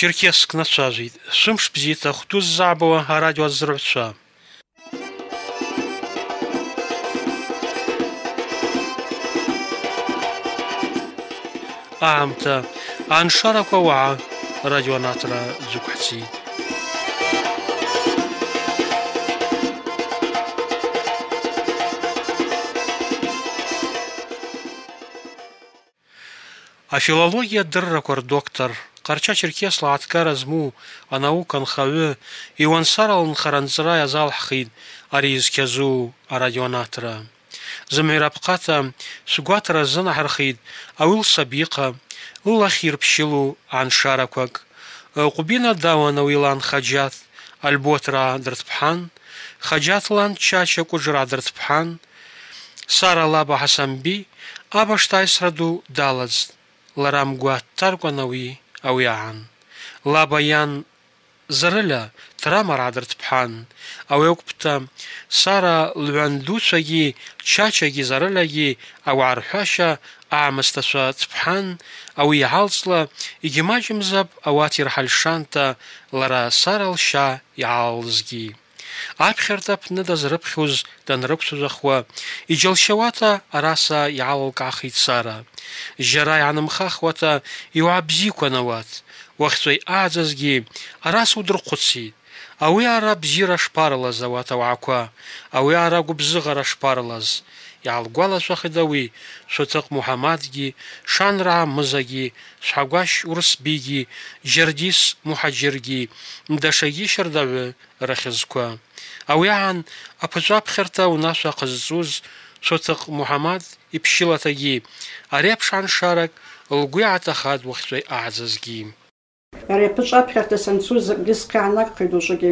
черкесск нацәажәеит шәымш бзиа хәтәы ззаабауа арадио азырҳәцәа аамҭа аншарақәа уаа радионатора зықәҳҵеит афилологиа дыррақәа рдоктор ҟарча черкесла аҭгара змоу анаука нхаҩы иуансарала нхаранҵра иазалҳхит ари изқьазу арадионатора зымҳәираԥҟата шәгәаҭара азынаҳархит ауи лсабиҟа лылахь ирԥшьылу аншарақәак ҟәбина дауан ауи лан хаџьаҭ альботраа дырҭԥҳан хаџьаҭ лан чача кәыџраа дырҭԥҳан сара лаба ҳасанби абашҭа аисра ду далаӡт лара мгәаҭҭаркәанауи ауи ئەویان لابەیان زرلە ترامەڕادرت پان ئەوەیە قوتە سارە او دووچەگی چاچێکی زەرەلەگی ئەوارحەشە ئامستەشە چپان ئەوی هاڵسڵە ئیگماجم زەب حلشانتا لرا سارا لشا یاڵزگی. иаалызгьы аԥхьарҭа аԥны дазрыԥхьоз данрықәцәажәахуа иџьалшьауата араса иаалылкаахит сара џьара иаанымхахуата иуаа бзиақәан ауат уахьҵәа иааӡазгьы араса удырхәыцит ауи ара бзиара шԥарылаз ауат ауаақәа ауи ара гәыбзыӷара шԥарылаз иаалгәалашәахит ауи шәыҭыҟ муҳаммадгьы шанраа мызагьы шәҳагәашь урысбигьы џьардис муҳаџьыргьы ндашагьы шьардаҩы рахьызқәа ауи аан аԥыҵәаԥхьарҭа унашәа ҟазҵуз шәыҭыҟ муҳаммад иԥшьылаҭагьы ари аԥшаншарак лгәы иааҭахат уахьҵәа ааӡазгьы Ари аԥыҵәаԥхьарҭа санцу закгьы схьаанагхеит ушыгьы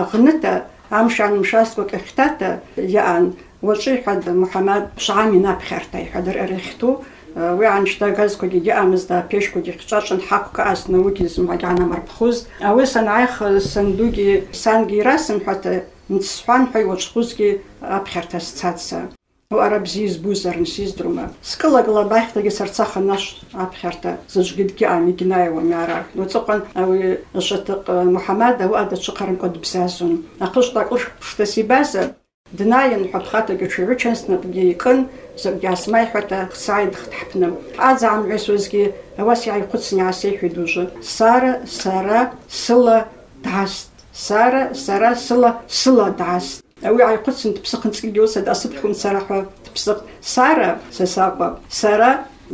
аӷныта амшан мшаскәа кахьтата иаан وشيحد محمد شعامي نابخرتا يحضر اريختو وعن شتاغاز كودي دي امز دا بيش كودي خشاشن حق كاس نوكي زما جانا مربخوز او سنعيخ صندوقي سانجي راسم حتى نتسحان حي وشخوزكي ابخرتا ستاتسا وعرب زيز بوزر نسيز دروما سكلا قلا بايختا جي سرساخ ناش ابخرتا زجقد كي امي جناي وميارا وتقن او شتق محمد او ادا شقرن قد بسازون اقش تاكوش بشتا سيبازا днаиан ҳәа ԥхаҭагьы ҽаҩычан снапгьы икын закгьы аасмаиҳәата сааидхт ҳаԥны. Аӡаамҩасуазгьы ауас иааихәыцны иаасеиҳәеит ужы. Сара, сара, сыла дааст. Сара, сара, сыла, сыла дааст. Ауи ааихәыцын дыԥсыхынҵкгьы ус асыԥхьон сара ҳәа дыԥсыхт. Сара са сакәым, сара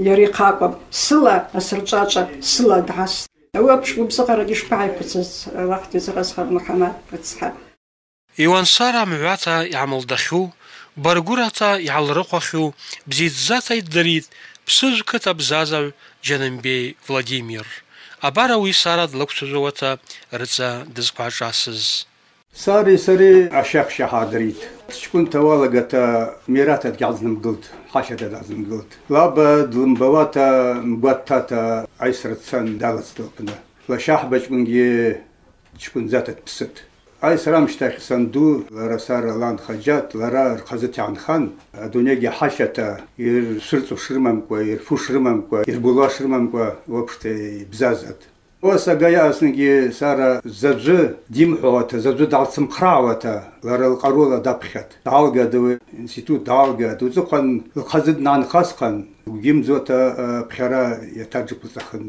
иара ихакәым, сыла асырҿаҿа сыла дааст. Ауи аԥш гәыбзыӷарагьы шԥааиқәыцыз вахт изыҟазхар Муҳаммад рыцҳа. Иуансара мҩата иаамылдахьу, баргәырата иаалрыхәахьоу, бзиҭӡаҭа иддырит ԥсыжә қыҭа бзазаҩ Џьанымбеи Владимир. Абар ауи Сара длықәцәажәауата рыҵа дызқәааҿасыз. ساري ساري عشاق شهادريت شكون توالقة ميراتا دقعزن مقلت حاشا دقعزن مقلت لابا دلمبواتا مبواتاتا عيسرة سان دالت ستوكنا لا شاحبة شكون جي شكون ذاتت بست اي سلام شتاخ صندو لرا سار لان خجات لرا خزت عن خان دنيا جي حاشتا ير سرتو شرمم كوا ير فو شرمم كوا ير بولا شرمم كوا وبشتي بزازت Оса гаиааснагьы сара заӡәы димҳәауата, заӡәы даалцымхраауата, лара лҟарула даԥхьат. Даалгад уи институт даалгад, уҵыхәан лхазы днаанхасҟан, угьымӡота ԥхьара иаҭаџьыԥылҵахын.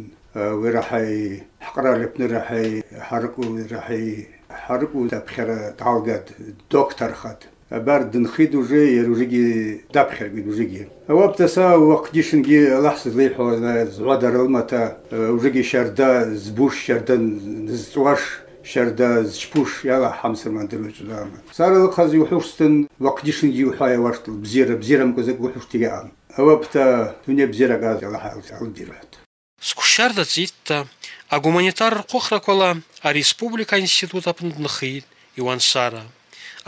Уи раҳаи ҳҟра рыԥны раҳаи ҳарку харгу талгат доктор хат бар дынхид уже ер ужиги дапхергид ужиги. Ваптаса вакдишинги лахсыз лейхо звадарылмата э, ужеги шарда збуш шардан зуаш шарда зчпуш яла хамсырман дырвечудама сарылықаз юхушстын вакдишинги юхая ваштыл бзира бзирам козак юхуштиге ам. Вапта туне бзира газ яла халдирват скушарда зитта а гуманитар кохракола, а республика института пнднхит, Иван Сара.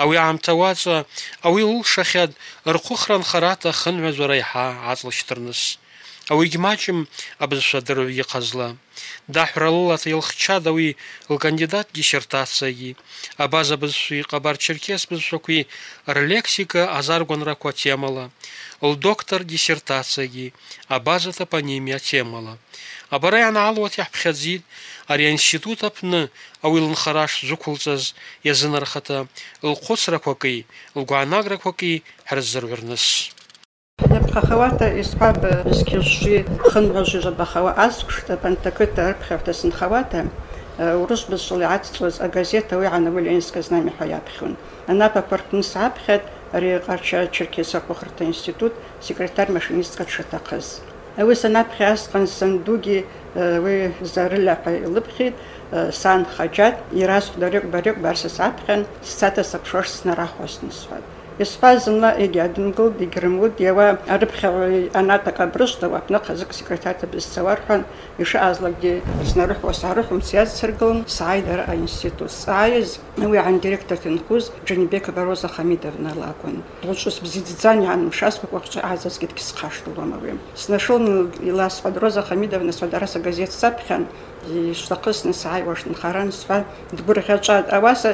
ауи аамҭауаҵәа ауи лылшахьад рхәыхра нхарата хынҩажәара иаҳа аҵлашьҭырныс ауигь маҷым абызшәадырҩ иҟазла даҳәра лылата илхчад ауи лкандидат диссертациагьы абаза бызшәи ҟабар черкес бызшәақәи рлексика азаргәанрақәа темала. Лдоктор диссертациагьы абаза топонимиа темала. абара ианаалуаз иаҳԥхьаӡит ари аинститут аԥны ауилнхара шзықәылҵаз иазынархата лхәыцрақәаки лгәаанаграқәаки ҳрыззырҩырныс Иаԥхахауата исҳәап зқьы жжи хынҳәажжи жабахауа азқәшҭап анҭ ақыҭа арԥхьарҭа сынхауата урышь бызшыла иацҵуаз агазет ауи ҳанауилинское знамя ҳәа иаԥхьон анапақәа рҟны сааԥхьеит ари ҟарча черкес ахәыхырҭа институт секретар машинистка дшаҭахыз Ауи санапхи асҟан сандуги уи зарыляҟа илыԥхьеит сан хаҷат ирасхә дарык барык барсас апхьан сцата саԥшош снарахәасны сҳәат. Исфазынла егьадымгылт, егьрымуит, иауа арыԥхьаҩ анаҭак абрышта уаҟны хазык секретарҭа бызцауа рҳәан, ишаазлакгьы снарыҳәуа саарыҳәом сиазсыргылан, сааид ара аинститут. Сааиз уи андиректор инхуз Џанибекова Роза Хамидовна лакәын. Дгәыҿыс бзиӡӡан иаанымшазқәак уахҿа аазазгьы дсхашҭлом ауи. Снашылны иласҳәад Роза Хамидовна содара сагазеҭ саԥхьан, ишҭахысны сааиуа шнхаран сҳәа дгәырӷьаҿат ауаса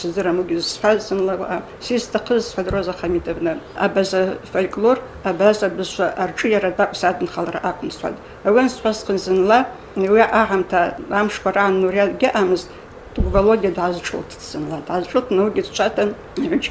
сыздырам уигьы зысҳәаз зынла сизҭахыз сҳәат Роза Хамидовна абаза фольклор абаза бызшәа арҿы иара атәаҟә садынхалара акәын сҳәат ауан сҳәасхын зынла уи аҳамҭа амшқәа раан нуриатгьы аҟамызт Володя даазҿылҭт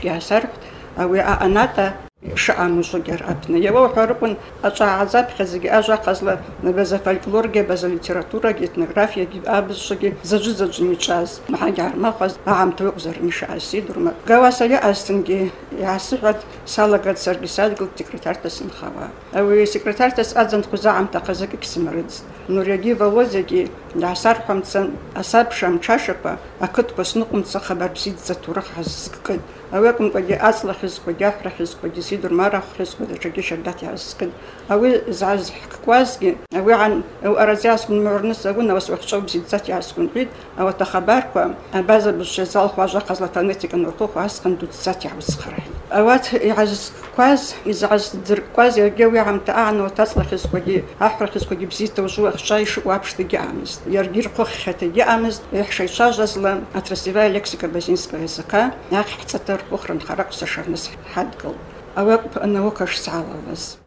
аасарҳәт ауи аҟаната шаамыжәгьар аԥны иауа уҳәарыкәын аҿааӡаԥхьа зегьы ажәа ҟазла база фольклоргьы база литературагьы етнографиагьы абызшагьы заџы-заџны иҿаз маҳагьы аармаҟаз аамҭа ыҟәзарны ишаасидурма гауаса иаасҭангьы иаасыҳәат салагат саргьы садгылт секретарҭа сынхауа ауи секретарҭас аӡынхәыз аамҭа ҟазакьгь сымрыӡт нуриагьы володиагьы иаасарҳәамцан асабша амҽашақәа ақыҭқәа сныҟәымца хабар бзиаӡа ҭоурых ҳаззкыкын ауи акәымкәагьы аҵла хьызқәагьы аҳәра хьызқәагьы Сидор Марах хьызқәа даҽакгьы шьардаҭ иаазкын ауи заазҳкуазгьы ауи ан аразы иаасгәынмыӷырныс агәын ауас уахҿау бзиаӡат иаасгәынҳәит ауат ахабарқәа абаза бызшазалхуа ажаҟазла фонетика нурхыхуа асҟан дуӡӡат иаузхарахьит ауат أوات يعز كواز يزعز در كواز يرجعوا عم تأعن وتصلح اسكودي أحرق اسكودي بزيت وجو أخشايش وابش تجي امز يرجير قخ تجي امز يحشي شاج أصلا. اترسيفا لكسيكا بزينسكا يسقا يا حتى تر أخرى خرق سشر نس حد قلب أواب أنه كش سعاله بس.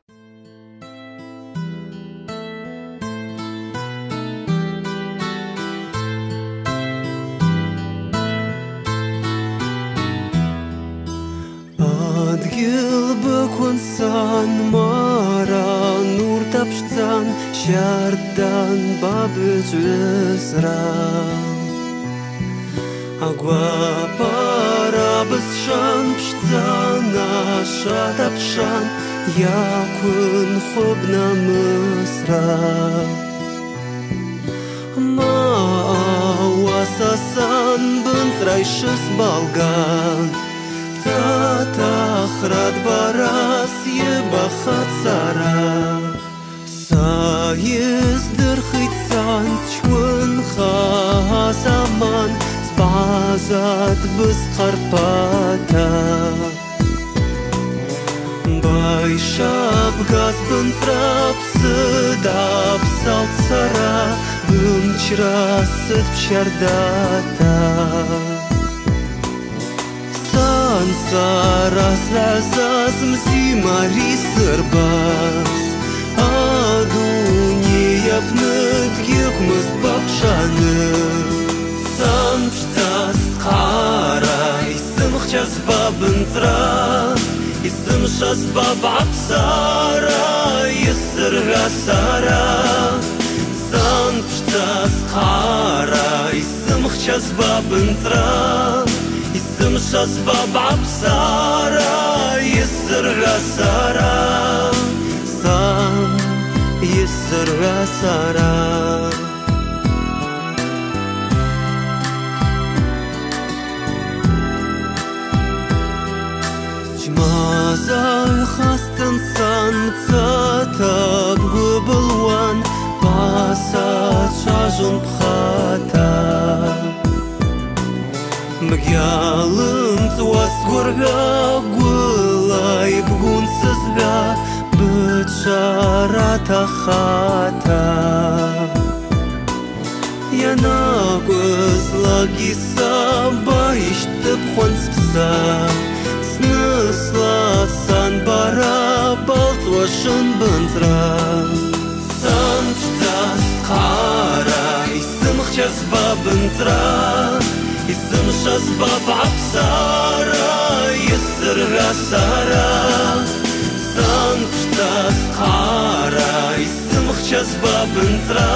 Szata pszan Jakun chubna mysra Mała sasan bądź rajszys balgan Tata chrad baras jebachat sara Sa jest dyrchit san тарат барасебахат сара саыздыр хитсан чынхазаман паатбыз карпата байшаазбынсрапсыдап салт сара бычрасы шардата Անսարաս լասաս մսիմարի սրբաս Ադունի ևնըտ եղմս բապշանը Սամչտաս կարայ սմխջաս բաբնտրաս Իսմշաս բաբ ապսարա իսրգասարա Սամչտաս կարայ սմխջաս babintra yisir gasara Mazal khastan san tata Magyalın twas gurga gulay bgun sizga Bıçara takhata Yana gözla gisa bayıştıp khonspsa Snısla san bara balt başın bıntra Изымша сбап апсара, есірға сара Санқтас қара, изымықша сбап үнтра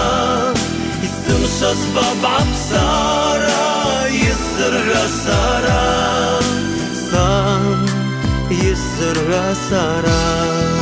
Изымша сбап апсара, есірға сара Сан, есірға сара, сан, есір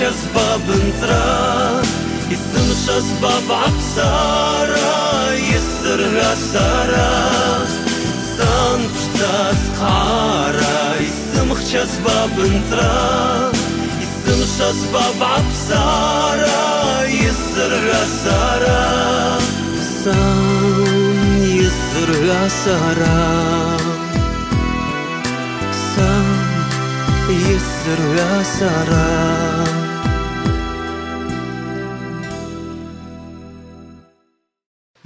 يسر غسارا سان يسر غسارا شزباب نزرا يسم شزباب عبسارا يسر غسارا سان بشتاس خارا يسم شزباب نزرا يسم شزباب عبسارا يسر غسارا سان يسر غسارا سان يسر غسارا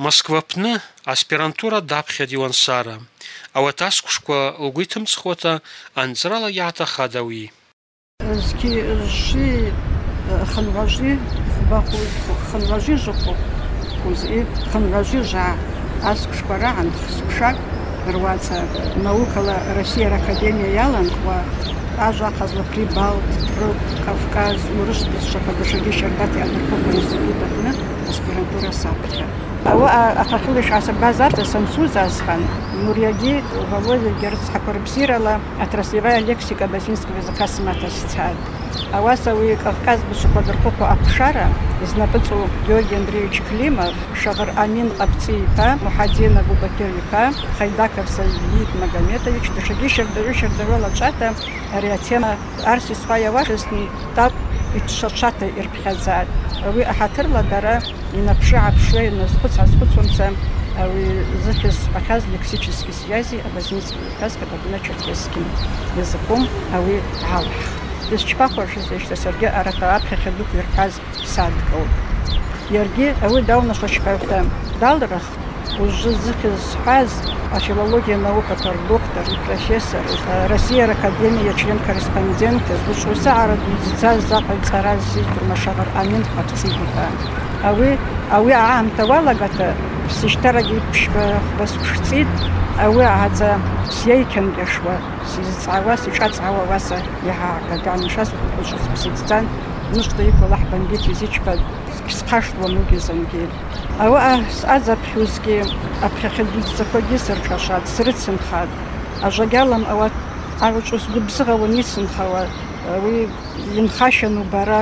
Москвапны аспирантура дапхьа дивансара. Ауат аскушква анзрала анцрала хадауи. Ски жи хнважи баху хнважи жопо кузи хнважи жа аскушквара андхскушак руаца наукала Россия академия яланква ажаха прибалт проб кавказ урыс шакадышаги шардати адыркова институтатына аспирантура сапыра ава ахахилыш асабазарта сансуз асхан нурьяги володя герцхакурбсирала отраслевая лексика базинского языка самоассоциации Ауаса уи Кавказ бышкәадырхәыхәа аԥшара знапыҵоу Георгий Андреевич Климов, Шагар Амин Ҟапци-иԥа, Мухадин Агубакир-иԥа, Хаидаков Саид Магометович, дышагьы шьардагәы-шьардагәы лаҿата ари атема арс исҳәа иауашазтәи тап иҽшаҽата ирԥхьаӡааит. Уи аҳаҭырла дара инаԥшы-ааԥшуа, иназхәыц-аазхәыцуамца Ари захист показ лексической связи обозначен кавказ, как на черкесским языком, а вы галах. Исчпахуашызеишта саргьы арата аԥхьахьа дук ирҳәаз садгылт. Иаргьы ауи даунашәаҽҳәаҩта далрахт уже зыхьыз зҳәаз афилология наукақәа рдоктор, профессор, Россия Академия член-корреспондент, зуцәусы арадуӡӡаз заҟаҩҵара зиздырмашаӷар Амин Ҟаԥҵиԥа. Ауи ауи аамҭа уалагата сышьҭарагьы ԥшьба хәба сԥшҵит, ауи аӡа сиеиқьангьашуа, сизҵаауа, сиҿаҵаауа уаса иҳаагагамшаз хәыҷы сԥсыӡӡан, нышҟа иқәла ҳбангьыт изичба схашҭуам уигьы зынгьы. Ауаа саҵаԥхьозгьы аԥхьахьа дуӡӡақәагьы сырҿашат, срыцынхат. Ажагьалам ауат аҿы сгәыбзыӷауан исынхауа, уи инхашьану бара,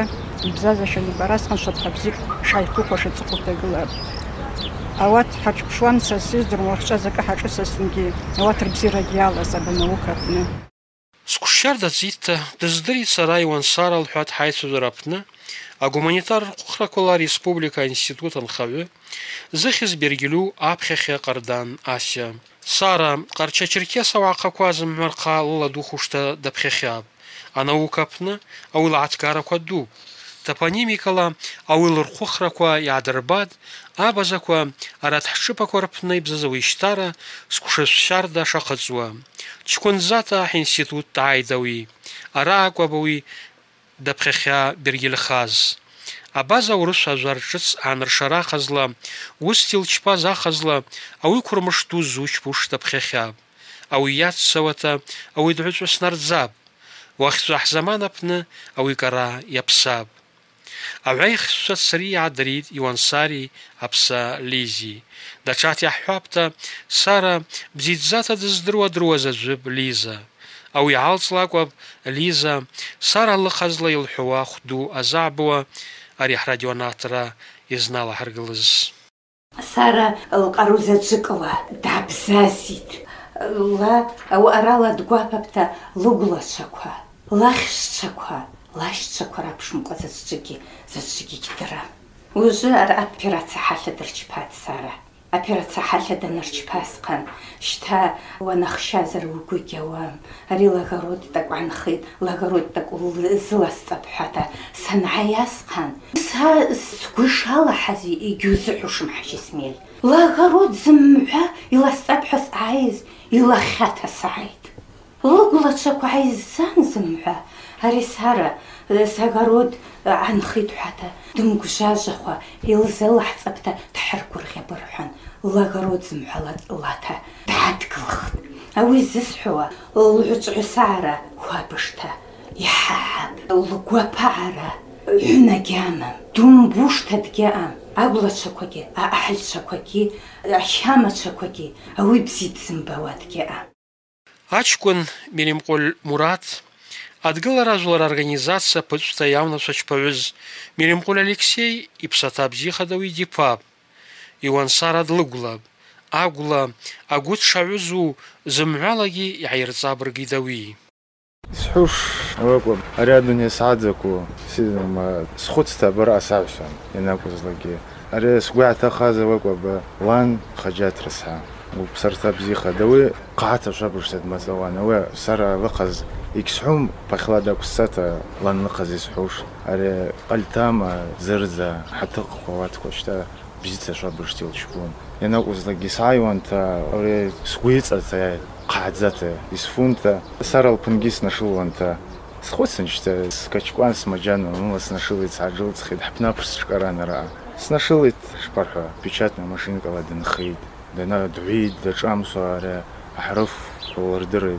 ибзазашьану бара сҟаншьатәха бзик шааиқәыхәаша ҵыхәа Ауат ҳаҿԥшуан са сыздырм уахҿаз акы ҳаҿысаснгьы, ауат рыбзиарагьы иалаз абанаука аҟны. Сгәышьар даӡит дыздырит сара Иуан Сара лҳәат ҳаицәажәара аҟны агуманитар рҟәыхрақәа республика институт анхаҩы зыхьыз бергилу аԥхьахьа ҟардан асиа сара ҟарча-черкес ауаҟақәа зымҳәарҟа лыладухәышта даԥхьахьап анаука аҟны ауилааҭгарақәа дууп топонимикала ауилырхәыхрақәа иаадырбат абазақәа арат ҳҽыпақәа рыԥны ибзазауишьҭара сқәшышәшьарда шаҟыҵуа ҷкәынӡата ҳинститут дааит ауи ара акәаб уи даԥхьахьа бергилхаз абаза урыс ажәар ҿыц ааныршара ахазла ус илчпаз ахазла ауи қәырмыш ду зучпуш даԥхьахьа ауи иаццауата ауи дҳәыҵәа снарӡап уахьҵәа ҳзаман аԥны ауи кара иаԥсап аҳәаихьшәа цари иаадырит иуансари аԥса лизи даҽаҭ иаҳҳәапта сара бзиҭзаҭа дыздыруа дыруаз аӡәып лиза ауи алҵлакәаб лиза сара лыхазла илҳәауа хәду азаабуа ари ҳрадионатора изналаҳаргылыз сара лҟару заҵәыкала дабзазит ла арала дгәаԥапта лыгәлацәақәа лахьшьцәақәа лашца коррупшн гоцэцчиги сэцчиги китара. Үзе ар операция халлэдэрч патсара. Операция халлэдэнэрч пасқан. Шта ванах шазар угу гева. Ари лагарод так ванхит, лагарод так улызласта бхата. Санаясқан. Са сгушала хази игюзу хушм хашисмел. Лагарод зымха иластабхас айз илахата сайд. Лугулача куайзсан зымха. هاري سهرة سهرود عن خيط حتى دم قشاج أخوة يلزل حسبته تحرك ورخي برحن الله قرود زمحلة الله تا بعد كلخت أوي زسحوة العجع سعرة وابشتا يحاب القوة بعرة هنا جامم دم بوشتا دجام أقول شكوكي أحل شكوكي أحيامة شكوكي أوي بزيد زنبوات جام أشكن من يقول مراد ҷпаҩыз Миримҟәыл Алексеи иԥсаҭа бзиа хадауи диԥап иуансара длыгәлап агәла агәы дшаҩызу зымҳәалагьы иааирҵабыргит ауи Схуш, вакуа, ари адунеи сааӡақәоу сима схәыцта абара саҳәшан ианакәызлагьы. Ари сгәы иааҭахаз вакуа ба лан хаџьаҭ рысҳа. Уԥсырҭа бзиахада уи ҟааҭа шәабышҭа дмаҵауан. Уи сара лыҟаз егьсҳәом ԥахьла дақәсцата лан лыҟаз исҳәош. Ари ҟальҭама зырӡа ҳаҭыҟқәа уаҭқәа шьҭа бзица шәабышҭа илчпун. Ианакәызлагьы сааиуанҭа ари сгәы иҵаца ҟааӡата исфунта сара лԥынгьы снашылуанҭа схәыцын шьҭа скаҷкәан смаџьана мыла снашылеит сааџылҵхеит ҳԥнаԥш сҿкаран араҟа دنا دعيد دشامسو على أحرف وردر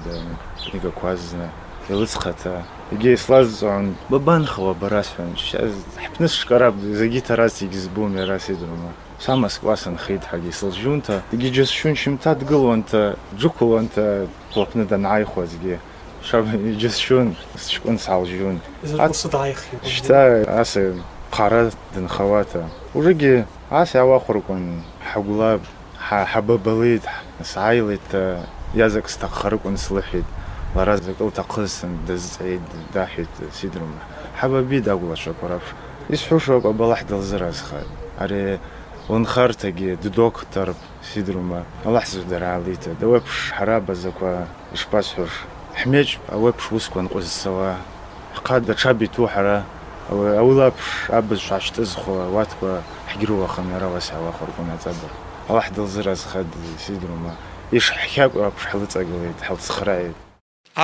نيكا كوازنا يلصقتا يجي يسلازعون ببان خوا براسفن شاز حبنس شكراب زجيتا راسي جزبومي راسي دروما სამას კლასთან ხიდ ჰაგი სლჟუნთა იგი ჯეს შუნშიმთა დგლვანთა ჯუკულანთა ფლოპნედან აიხოზგი შაბ ჯეს შუნ შკუნ სალჟუნ აც დაიხი შტა ასე ხარა დნხავათა ურიგი ასე ავახურკონ ჰაგულა ҳабабалеит сааилеит иазак сҭаххарыкәын слыҳәеит лара закы лҭахызсын дазҵеит даҳәеит сидрума ҳабаби дагәлацәақәа раԥш исҳәушоуп абалаҳ дылзыразхат ари лынхарҭагьы ддоктор сидрума аллаҳ зудараалиҭа дауеиԥш ҳара базақәа ишԥасҳәош ҳмеҷ ауеиԥш усқәа нҟәызцауа ҳха даҽабитәу ҳара ауи лаԥш абызшәа ҳашьҭызхуа ауаткәа ҳгьрылахам иара уас иаауахәыркәын аҵабыр аллаҳ дылзыразхад сидрума ишҳхьакәа аԥш ҳлыҵагылеит ҳлыцхрааит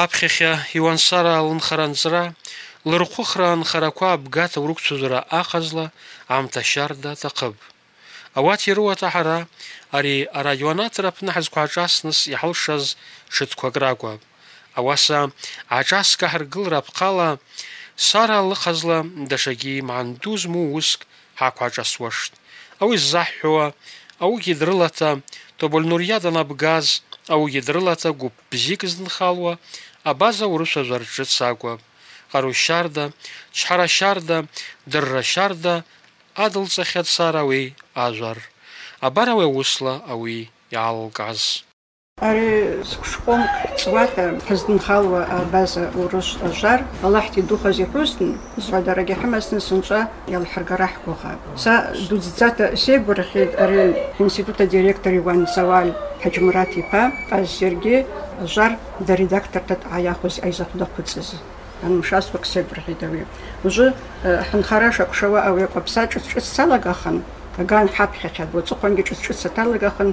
аԥхьахьа иуансара алынхара анҵра лырхәыхра анхарақәа абгата урықәцәозара аҟазла аамҭа шьарда аҭахып ауат ирыуата ҳара ари арадионатор аԥны ҳазқәааҿасныс иҳалшаз ҽыҭқәак ракәап ауаса аҿаска ҳаргылара апҟала сара лыҟазла даҽагьы маан ду змоу уск ҳақәааҿасуашт ауи ззаҳҳәауа аугьы дрылата тобольнуриа данабгаз аугьы дрылата гәыԥ бзик знхалуа абаза урышәажәар ҿыц акәап ҟаро шьарда чҳара шьарда дырра шьарда адылҵахьад сара уи ажәар абар ауи аусла ауи иаалкааз ари сгәышҟәым ҵуата ҳзынхалуа абаза урыс ажар аллаҳ дидухаз иҳәозтын зҳәадарагьы ҳымазтын сынҵәа иалҳаргара ҳгәыӷа са дуӡӡата сеигәырӷьеит ари институт адиректор иван саваль ҳаџьмурат иԥа ҟаз сергьы ажар даредакторта ааиахәоз аизахәдақәыҵыз анмшасқәак сеигәырӷьеит ауи ужы ҳнхара шакәшауа ауи акәаԥса ҿыц ҿыц салагахан. аган ҳаԥхьахьад уаҵыхәангьы ҿыц ҿыц аҭалагахан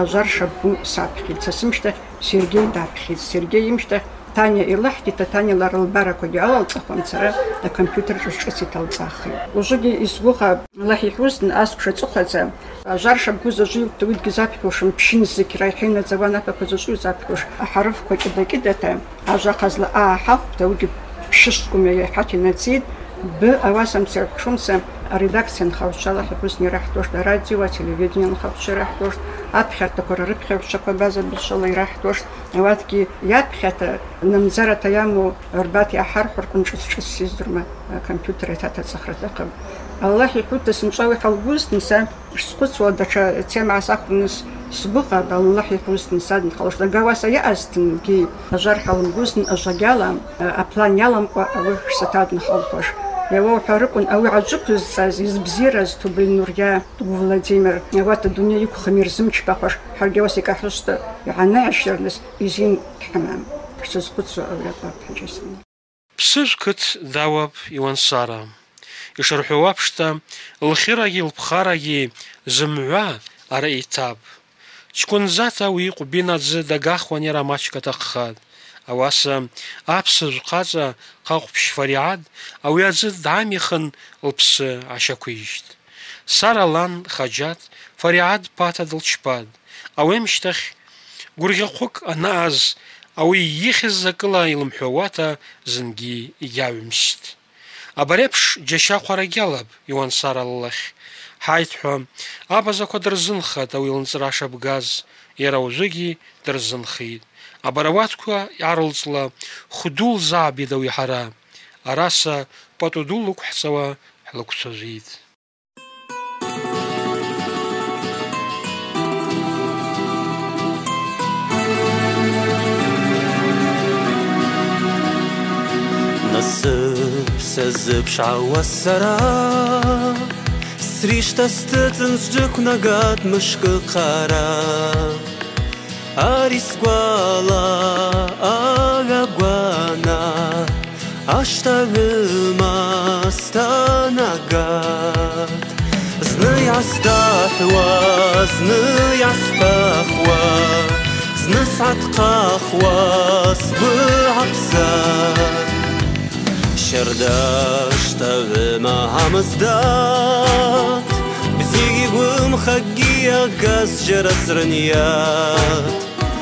ажар шабгу саԥхьеит са сымшьҭахь сергеи даԥхьеит сергеи имшьҭахь таниа илаҳҭеит аҭаниа лара лбарақәагьы алалҵахуан сара акомпиутер ҿыц ҿыц иҭалҵахит ужыгьы исгәыӷа аллаҳ иҳәозтын асқәша ҵыхәаӡа ажар шабгу заҿы иуҭауидгьы запхьушым ԥшьын зықьра ихьынаӡауан апақәа заҿы изапхьуш аҳарыфқәа ҷыда-ҷыдата ажа ҟазла ааҳахәт ауигьы ԥшьышкәымҩа иаҳәаҭ инаӡеит бы ауасамца шумца аредакциа нхаҩцәала ҳаԥысны ираҳҭошт арадио ателевидение нхаҩцәа ираҳҭошт аԥхьарҭақәа рыԥхьаҩцәақәа база бызшала ираҳҭошт ауатгьы иаԥхьата нымӡарата иамоу рбат иаҳарҳәыркәын ҿыц-ҿыц сиздырма компиутер иҭаҭаҵахраҭыҟам аллаҳ иҳәута сынҵәауи ҳалгәызтын са ишсхәыцуа даҽа темаа сақәтәаныс сгәыҟап аллаҳ иҳәузтын садынхалошт агауаса иаазҭынгьы ажар ҳалымгәызтын ажагьала аплан иаламкәа ауи وأوحرق أو عجبت الزاز يزبزير أزتو بالنوريا وفلاديمير وات الدنيا يكو خمير زمش باخوش حرقا وسيكا حرصت يعنا عشرنس يزين كحمام حسوس قدس أولاد باب حجسنا بسر كت داواب يوان سارا يشرحوا بشتا الخيراجي البخاراجي زمعا أرأي تاب شكون زاتا ويقو بينا دقاخواني راماتشكا تقخاد Ауаса аԥсыжә хаҵа ҟаҟәԥшь фариад ауи аӡы даамихын лԥсы ашьақәижьт. Сара лан хаџьаҭ фариад ԥаҭа дылчпат. Ауемшьҭахь гәырӷьахәык анааз ауи ихьыз акыла илымҳәауата зынгьы егьаҩымст. Абареиԥш џьашьахәарагь алап иуансара ллахь. Ҳаит ҳәа абазақәа дырзынхат ауи лынҵра шабгаз, иара уажәыгьы. Абарауаҭқәа иаарылҵла хәду лзаабеит ауи ҳара. Араса пату ду лықәҳҵауа ҳлықәцәажәеит. Насып сазыпшауа сара Сришта стыцын сжыкунагат мышкы қара Арис гуала ага гуана Аштагылмастанагат Зны ястахва, зны яспахва Зны сатқахва, сбыعбзат Шардашта маҳамаздат Бзиги гум хагия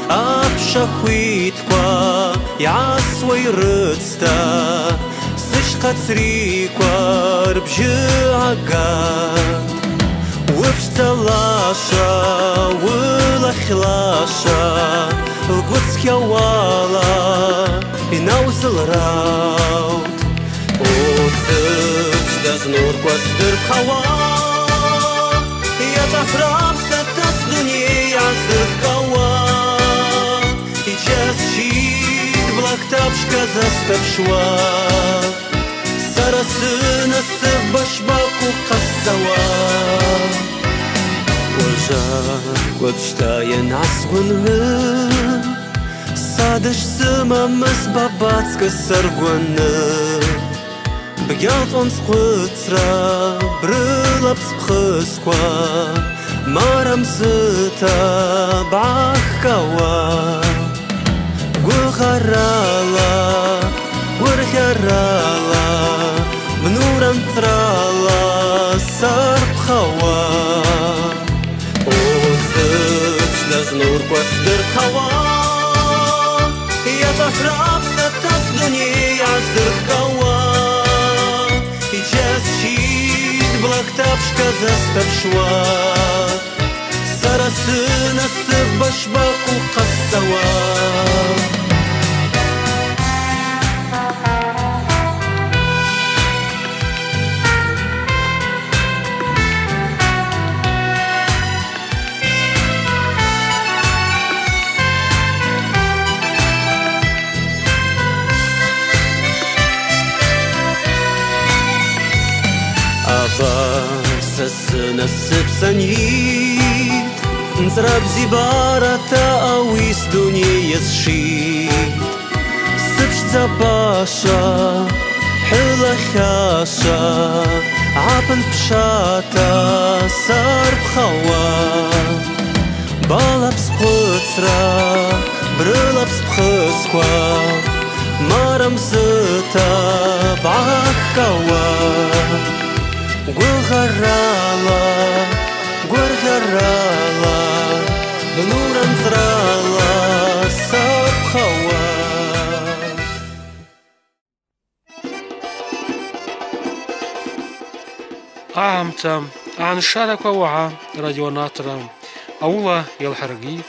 Аԥшахәитқәа иаасуа ирыцта Сышьхацрикәа рбжьы агат Уԥшӡа лаша, улахь лаша Лгәыцхьа уала инаузылраут Узыԥшӡазнурқәа ახლა კტაფშკა ზასტაფშვა სარასნასე ბაშბაკუ ყასავა ولжа გვაჩთაია ნასგუნვე სადაშ სმამას ბაბაცკა სარგვანა ბგელწონს ხუცრა ბრილაფს ხსკვა მარამზთა ბახკავა. харала, урхарала, мнуран трала, сарпхава. Озыч даз нур пастыр хава, я тахрабса таз дуния зырхава. И час чит блактапшка застапшва, сарасына сыбашбаку қассауа. سنيت نزرب زبارة أويس دنيا الشيت سبش زباشا حلا خاشا عبن بشاتا صار بخوا بالا بسبخسرا برلا بسبخسكوا مرم زتا بعكوا гәыӷарала гәырӷьарала бнуранҵрала саԥхауа аамҭа ааншарақәа уаҳа радионатора аула иалҳаргит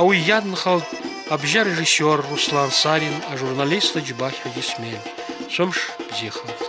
ауи иаднхалт абжьарежиссиор руслан сарин ажурналист џьбахь ҳагьисмел сымш бзиахат